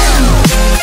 Woo!